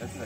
Das ist ja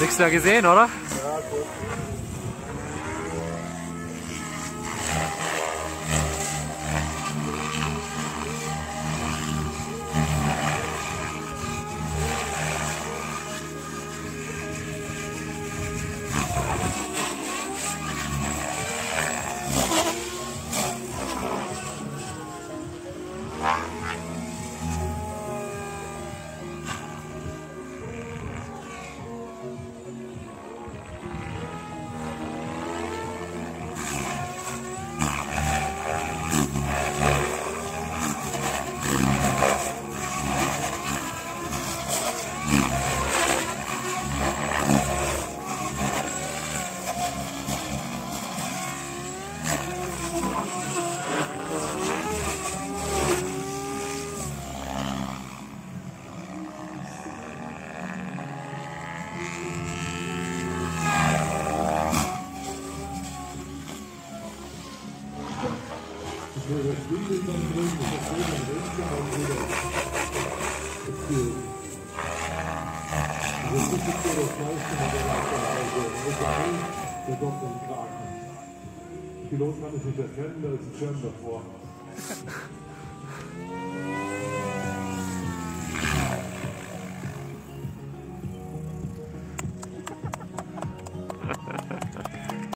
Nichts mehr gesehen, oder? Der Doktor Pilot kann es nicht erkennen, da ist ein Schirm davor.